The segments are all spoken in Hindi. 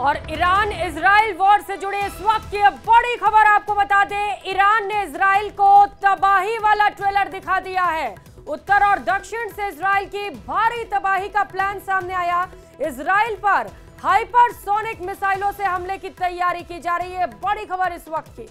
और ईरान इसराइल वॉर से जुड़े इस वक्त की बड़ी खबर आपको बता दें, ईरान ने इसराइल को तबाही वाला ट्रेलर दिखा दिया है। उत्तर और दक्षिण से इसराइल की भारी तबाही का प्लान सामने आया। इसराइल पर हाइपरसोनिक मिसाइलों से हमले की तैयारी की जा रही है। बड़ी खबर इस वक्त की।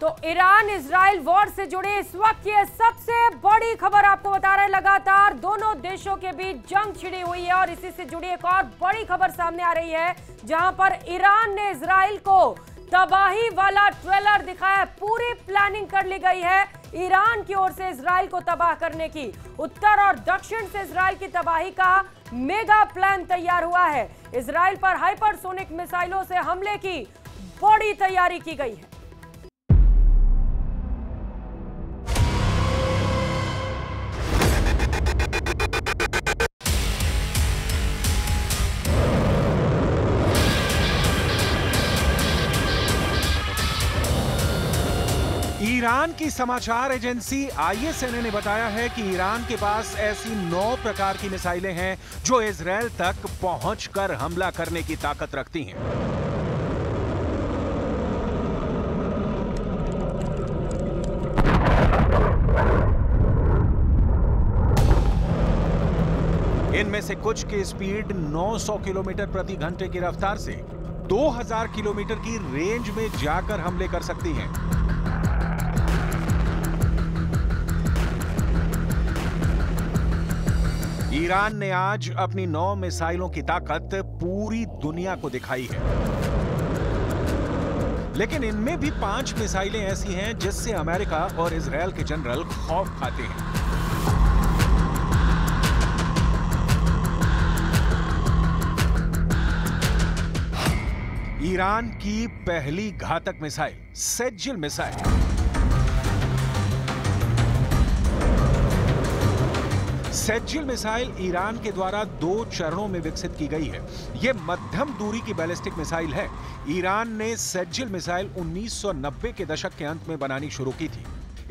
तो ईरान इसराइल वॉर से जुड़े इस वक्त की सबसे बड़ी खबर आपको बता रहे हैं, लगातार दोनों देशों के बीच जंग छिड़ी हुई है और इसी से जुड़ी एक और बड़ी खबर सामने आ रही है, जहाँ पर ईरान ने इसराइल को तबाही वाला ट्रेलर दिखाया, पूरी प्लानिंग कर ली गई है ईरान की ओर से इसराइल को तबाह करने की। उत्तर और दक्षिण से इसराइल की तबाही का मेगा प्लान तैयार हुआ है। इसराइल पर हाइपरसोनिक मिसाइलों से हमले की बड़ी तैयारी की गई है। ईरान की समाचार एजेंसी आईएसएनए ने बताया है कि ईरान के पास ऐसी नौ प्रकार की मिसाइलें हैं जो इसराइल तक पहुंचकर हमला करने की ताकत रखती हैं। इनमें से कुछ की स्पीड 900 किलोमीटर प्रति घंटे की रफ्तार से 2000 किलोमीटर की रेंज में जाकर हमले कर सकती हैं। ईरान ने आज अपनी नौ मिसाइलों की ताकत पूरी दुनिया को दिखाई है। लेकिन इनमें भी पाँच मिसाइलें ऐसी हैं जिससे अमेरिका और इसराइल के जनरल खौफ खाते हैं। ईरान की पहली घातक missile Sejjil missile. Sejjil missile Iran के द्वारा दो चरणों में विकसित की गई है। यह मध्यम दूरी की बैलिस्टिक मिसाइल है। ईरान ने सेजिल मिसाइल 1990 के दशक के अंत में बनानी शुरू की थी।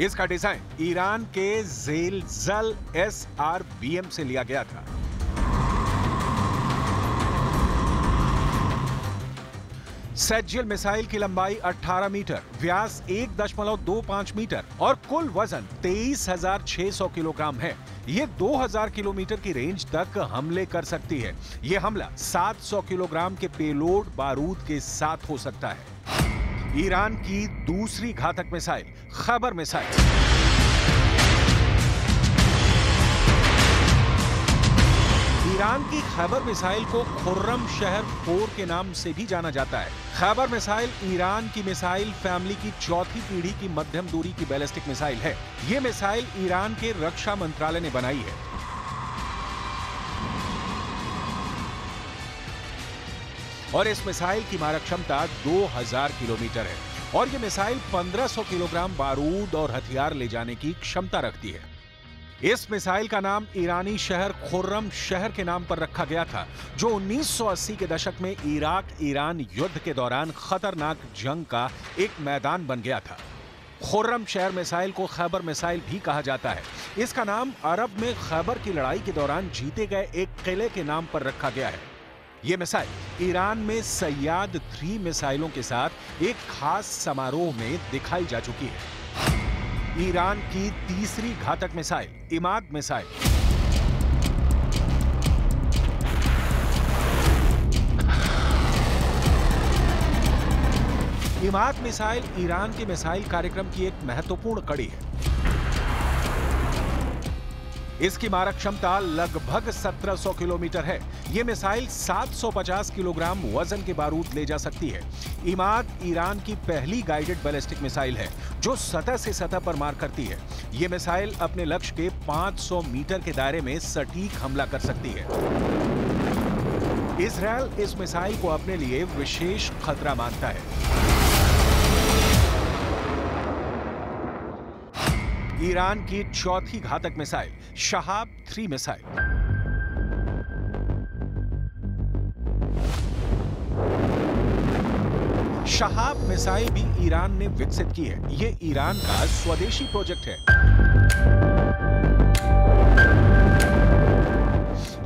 इसका डिज़ाइन ईरान के Zelzal S R B M से लिया गया था। सेजिल मिसाइल की लंबाई 18 मीटर व्यास 1.25 मीटर और कुल वज़न 23,600 किलोग्राम है। ये 2000 किलोमीटर की रेंज तक हमले कर सकती है। ये हमला 700 किलोग्राम के पेलोड बारूद के साथ हो सकता है। ईरान की दूसरी घातक मिसाइल खैबर मिसाइल। ईरान की खैबर मिसाइल को खुर्रम शहर फोर के नाम से भी जाना जाता है। खैबर मिसाइल ईरान की मिसाइल फैमिली की चौथी पीढ़ी की मध्यम दूरी की बैलिस्टिक मिसाइल है। ये मिसाइल ईरान के रक्षा मंत्रालय ने बनाई है। और इस मिसाइल की मारक क्षमता 2000 किलोमीटर है। और ये मिसाइल 1500 किलोग्राम बारूद और हथियार ले जाने की क्षमता रखती है। इस मिसाइल का नाम ईरानी शहर खुर्रम शहर के नाम पर रखा गया था, जो 1980 के दशक में इराक, ईरान युद्ध के दौरान खतरनाक जंग का एक मैदान बन गया था। खुर्रम शहर मिसाइल को खैबर मिसाइल भी कहा जाता है। इसका नाम अरब में खैबर की लड़ाई के दौरान जीते गए एक किले के नाम पर रखा गया है। ये मिसाइल ईरान में सयाद थ्री मिसाइलों के साथ एक खास समारोह में दिखाई जा चुकी है। ईरान की तीसरी घातक missile, Emad missile. Emad missile Iran के मिसाइल कार्यक्रम की एक महत्वपूर्ण कड़ी है। इसकी मारक क्षमता लगभग 1700 किलोमीटर है। यह मिसाइल 750 किलोग्राम वज़न के बारूद ले जा सकती है। इमाद ईरान की पहली गाइडेड बैलिस्टिक मिसाइल है, जो सतह से सतह पर मार करती है। यह मिसाइल अपने लक्ष्य के 500 मीटर के दायरे में सटीक हमला कर सकती है। इसराइल इस मिसाइल को अपने लिए विशेष खतरा मानता है। ईरान की चौथी घातक missile, Shahab three missile. Shahab missile भी ईरान ने विकसित की है। ये ईरान का स्वदेशी प्रोजेक्ट है।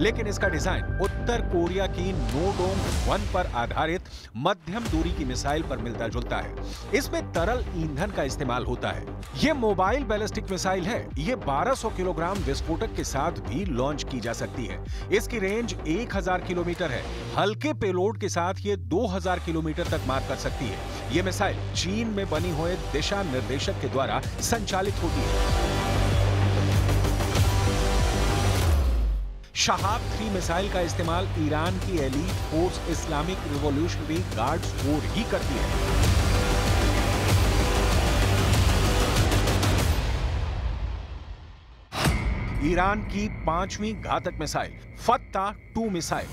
लेकिन इसका डिज़ाइन उत्तर कोरिया की नोडोंग वन पर आधारित मध्यम दूरी की मिसाइल पर मिलता जुलता है। इसमें तरल ईंधन का इस्तेमाल होता है। ये मोबाइल बैलिस्टिक मिसाइल है। ये 1200 किलोग्राम विस्फोटक के साथ भी लॉन्च की जा सकती है। इसकी रेंज 1000 किलोमीटर है। हल्के पेलोड के साथ ये 2000 किलोमीटर तक मार कर सकती है। ये मिसाइल चीन में बनी हुए दिशा निर्देशक के द्वारा संचालित होती है। शहाब थ्री मिसाइल का इस्तेमाल ईरान की elite force Islamic revolutionary guards force ही करती है। ईरान की पांचवी घातक missile, Fattah two missile.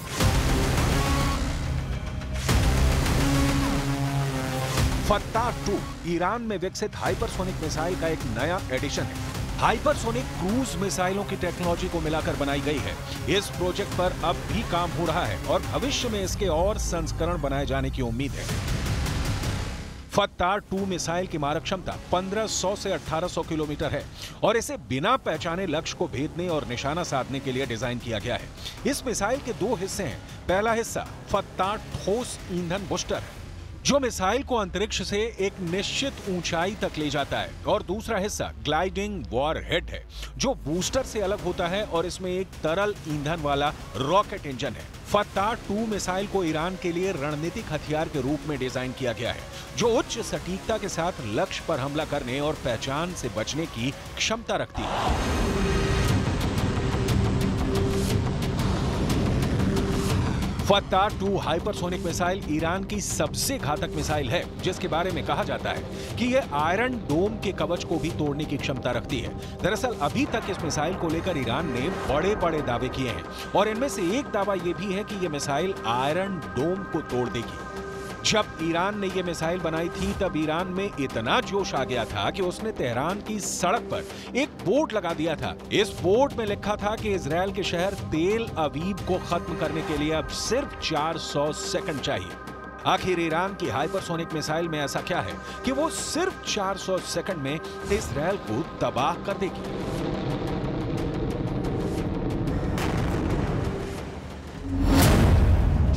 Fattah two, Iran में विकसित हाइपरसोनिक मिसाइल का एक नया एडिशन है। हाइपरसोनिक क्रूज मिसाइलों की टेक्नोलॉजी को मिलाकर बनाई गई है। इस प्रोजेक्ट पर अब भी काम हो रहा है और भविष्य में इसके और संस्करण बनाए जाने की उम्मीद है। फत्तार टू मिसाइल की मारक क्षमता 1500 से 1800 किलोमीटर है और इसे बिना पहचाने लक्ष्य को भेदने और निशाना साधने के लिए डिज़ाइन किया गया है। इस मिसाइल के दो हिस्से हैं। पहला हिस्सा फत्तार ठोस ईंधन बुस्टर है। जो मिसाइल को अंतरिक्ष से एक निश्चित ऊंचाई तक ले जाता है। और दूसरा हिस्सा ग्लाइडिंग वॉर हेड है, जो बूस्टर से अलग होता है और इसमें एक तरल ईंधन वाला रॉकेट इंजन है। फत्ता टू मिसाइल को ईरान के लिए रणनीतिक हथियार के रूप में डिज़ाइन किया गया है, जो उच्च सटीकता के साथ लक्ष्य पर हमला करने और पहचान से बचने की क्षमता रखती है। Fattah two hypersonic missile Iran की सबसे घातक मिसाइल है, जिसके बारे में कहा जाता है कि यह आयरन डोम के कवच को भी तोड़ने की क्षमता रखती है। दरअसल, अभी तक इस मिसाइल को लेकर ईरान ने बड़े बड़े दावे किए हैं, और इनमें से एक दावा यह भी है कि यह मिसाइल आयरन डोम को तोड़ देगी। जब ईरान ने यह मिसाइल बनाई थी, तब ईरान में इतना जोश आ गया था कि उसने तेहरान की सड़क पर एक बोर्ड लगा दिया था। इस बोर्ड में लिखा था कि इसराइल के शहर तेल अवीब को खत्म करने के लिए अब सिर्फ़ 400 सेकंड चाहिए। आखिर ईरान की हाइपरसोनिक मिसाइल में ऐसा क्या है कि वो सिर्फ़ 400 सेकंड में इसराइल को तबाह कर देगी?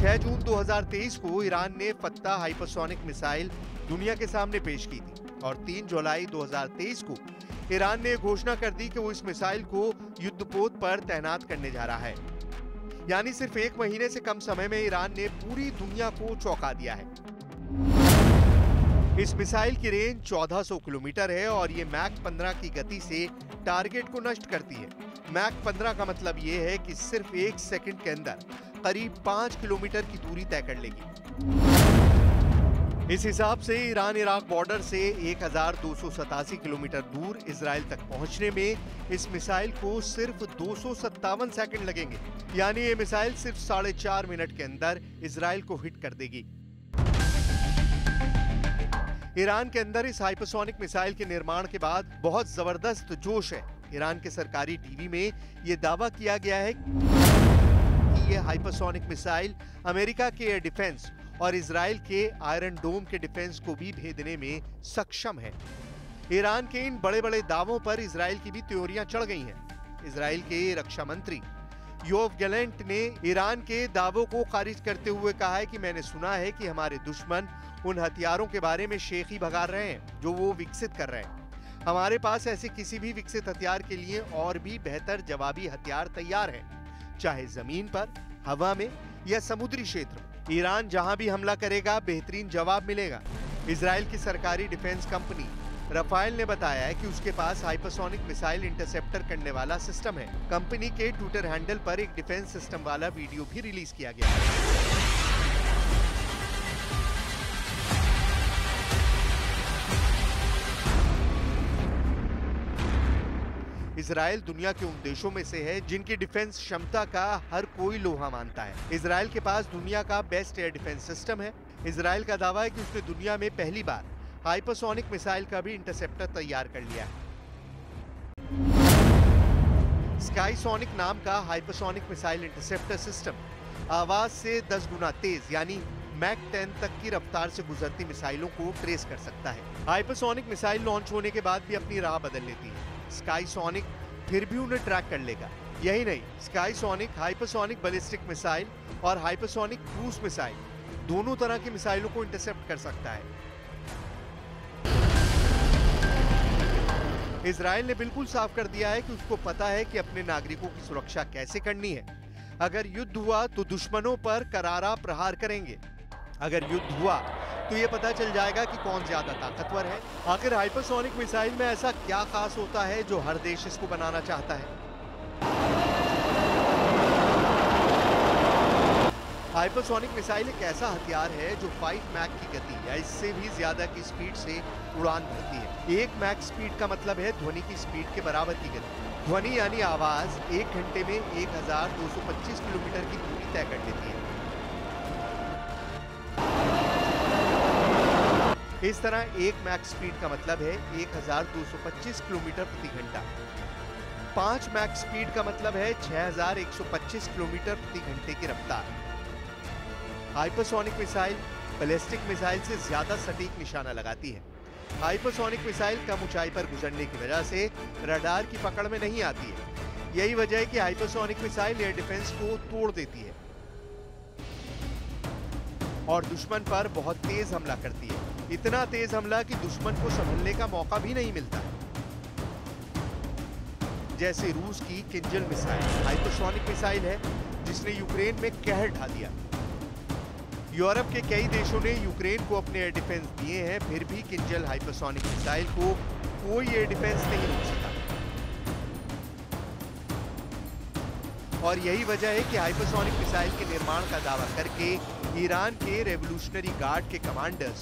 6 जून 2023 को ईरान ने फत्ता हाइपरसोनिक मिसाइल दुनिया के सामने पेश की थी और 3 जुलाई 2023 को ईरान ने घोषणा कर दी कि वो इस मिसाइल को युद्धपोत पर तैनात करने जा रहा है। यानी सिर्फ़ एक महीने से कम समय में ईरान ने पूरी दुनिया को चौंका दिया है। इस मिसाइल की रेंज 1400 किलोमीटर है और ये मैक 15 की गति से टारगेट को नष्ट करती है। मैक 15 का मतलब ये है कि सिर्फ़ एक सेकंड के अंदर करीब पाँच किलोमीटर की दूरी तय कर लेगी। इस हिसाब से ईरान इराक बॉर्डर से एक हज़ार दो सौ सतासी किलोमीटर दूर इसराइल तक पहुँचने में इस मिसाइल को सिर्फ़ दो सेकंड लगेंगे। यानी ये मिसाइल सिर्फ़ साढ़े चार मिनट के अंदर इसराइल को हिट कर देगी। ईरान के अंदर इस हाइपरसोनिक मिसाइल के निर्माण के बाद बहुत ज़बरदस्त जोश है। ईरान के सरकारी टीवी में यह दावा किया गया है ये हाइपरसोनिक मिसाइल अमेरिका के एयर डिफेंस और इसराइल के आयरन डोम के डिफेंस को भी भेदने में सक्षम है ईरान के इन बड़े बड़े दावों पर इसराइल की भी त्योरियाँ चढ़ गई हैं। इसराइल के रक्षा मंत्री योव गैलेंट ने ईरान के दावों को खारिज करते हुए कहा है कि मैंने सुना है कि हमारे दुश्मन उन हथियारों के बारे में शेखी भगा रहे हैं, जो वो विकसित कर रहे हैं हमारे पास ऐसे किसी भी विकसित हथियार के लिए और भी बेहतर जवाबी हथियार तैयार हैं, चाहे ज़मीन पर हवा में या समुद्री क्षेत्र ईरान जहाँ भी हमला करेगा, बेहतरीन जवाब मिलेगा। इसराइल की सरकारी डिफेंस कंपनी रफाइल ने बताया है कि उसके पास हाइपरसोनिक मिसाइल इंटरसेप्टर करने वाला सिस्टम है। कंपनी के ट्विटर हैंडल पर एक डिफेंस सिस्टम वाला वीडियो भी रिलीज़ किया गया इसराइल दुनिया के उन देशों में से है जिनकी डिफेंस क्षमता का हर कोई लोहा मानता है। इसराइल के पास दुनिया का बेस्ट एयर डिफेंस सिस्टम है। इसराइल का दावा है कि उसने दुनिया में पहली बार हाइपरसोनिक मिसाइल का भी इंटरसेप्टर तैयार कर लिया है। स्काईसोनिक नाम का हाइपरसोनिक मिसाइल इंटरसेप्टर सिस्टम आवाज़ से 10 गुना तेज, यानी मैक 10 तक की रफ्तार से गुजरती मिसाइलों को ट्रेस कर सकता है। हाइपरसोनिक मिसाइल लॉन्च होने के बाद भी अपनी राह बदल लेती है। स्काई सोनिक फिर भी उन्हें ट्रैक कर लेगा। यही नहीं Sky Sonic hypersonic ballistic missile और हाइपरसोनिक क्रूज मिसाइल दोनों तरह की मिसाइलों को इंटरसेप्ट कर सकता है। इसराइल ने बिल्कुल साफ़ कर दिया है कि उसको पता है कि अपने नागरिकों की सुरक्षा कैसे करनी है। अगर युद्ध हुआ तो दुश्मनों पर करारा प्रहार करेंगे। अगर युद्ध हुआ तो ये पता चल जाएगा कि कौन ज़्यादा ताकतवर है। आखिर हाइपरसोनिक मिसाइल में ऐसा क्या खास होता है जो हर देश इसको बनाना चाहता है? हाइपरसोनिक मिसाइल एक ऐसा हथियार है जो 5 मैक की गति या इससे भी ज़्यादा की स्पीड से उड़ान भरती है। एक मैक स्पीड का मतलब है ध्वनि की स्पीड के बराबर की गति। ध्वनि यानी आवाज़ एक घंटे में 1225 किलोमीटर की दूरी तय कर लेती है। इस तरह एक मैक्स स्पीड का मतलब है 1225 किलोमीटर प्रति घंटा। पाँच मैक्स स्पीड का मतलब है 6125 किलोमीटर प्रति घंटे की रफ्तार। हाइपरसोनिक मिसाइल बैलिस्टिक मिसाइल से ज़्यादा सटीक निशाना लगाती है। हाइपरसोनिक मिसाइल कम ऊंचाई पर गुजरने की वजह से रडार की पकड़ में नहीं आती है। यही वजह है कि हाइपरसोनिक मिसाइल एयर डिफेंस को तोड़ देती है। और दुश्मन पर बहुत तेज हमला करती है। इतना तेज हमला कि दुश्मन को संभलने का मौका भी नहीं मिलता। जैसे रूस की किंजल मिसाइल हाइपरसोनिक मिसाइल है, जिसने यूक्रेन में कहर ढा दिया। यूरोप के कई देशों ने यूक्रेन को अपने एयर डिफेंस दिए हैं, फिर भी किंजल हाइपरसोनिक मिसाइल को कोई एयर डिफेंस नहीं रोक सका। और यही वजह है कि हाइपरसोनिक मिसाइल के निर्माण का दावा करके ईरान के रेवोल्यूशनरी गार्ड के कमांडर्स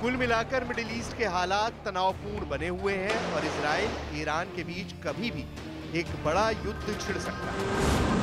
कुल मिलाकर मिडिल ईस्ट के हालात तनावपूर्ण बने हुए हैं और इसराइल ईरान के बीच कभी भी एक बड़ा युद्ध छिड़ सकता है